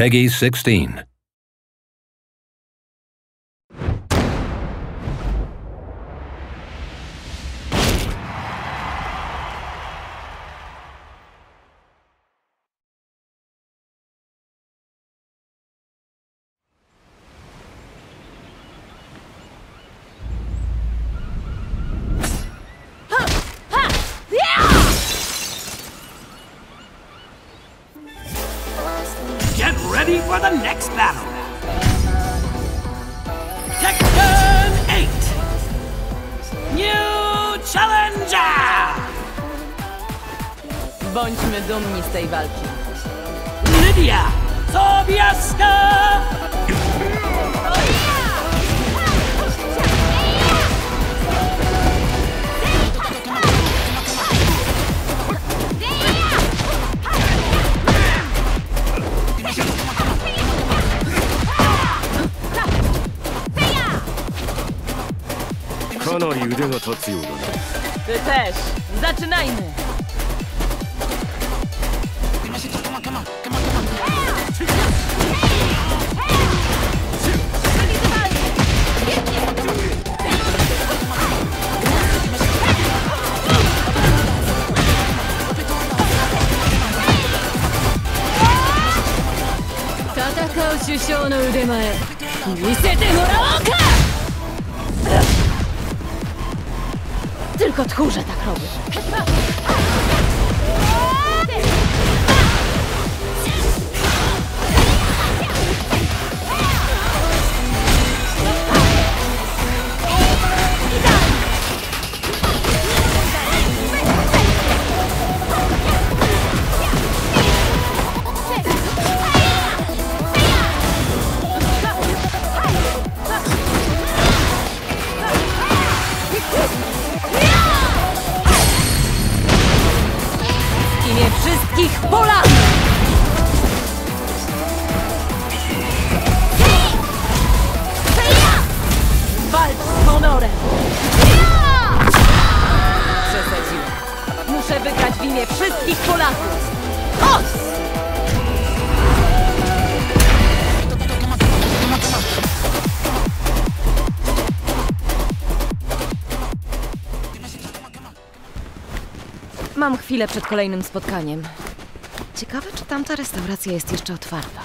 Peggy 16. Ready for the next battle! Tekken 8! New Challenger! Bądźmy dumni z tej walki. Lydia Sobieska! Ty też. Zaczynajmy. 戦う首相の腕前見せてもらおうか Tylko tchórze tak robią. Wszystkich Polaków! Mam chwilę przed kolejnym spotkaniem. Ciekawe, czy tamta restauracja jest jeszcze otwarta.